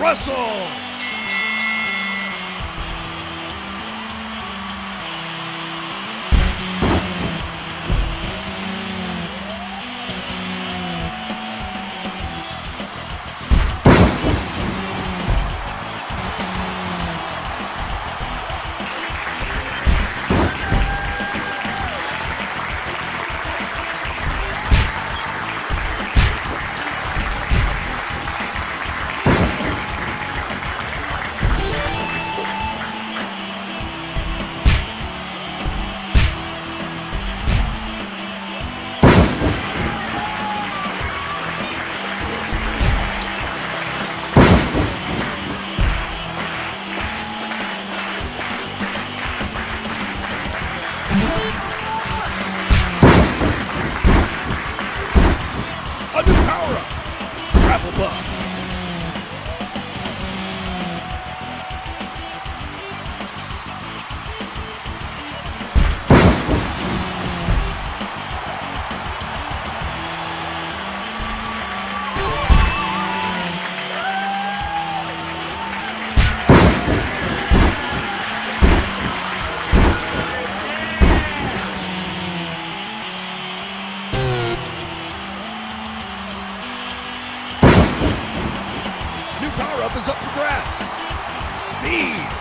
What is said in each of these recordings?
Russell. New power up is up for grabs. Speed.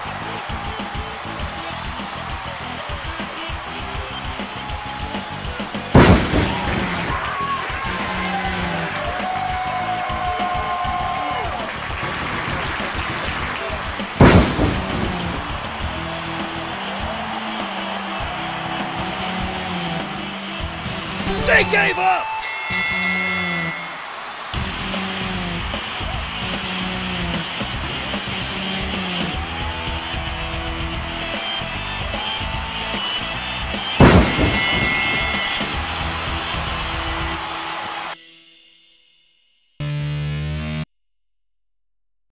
They gave up.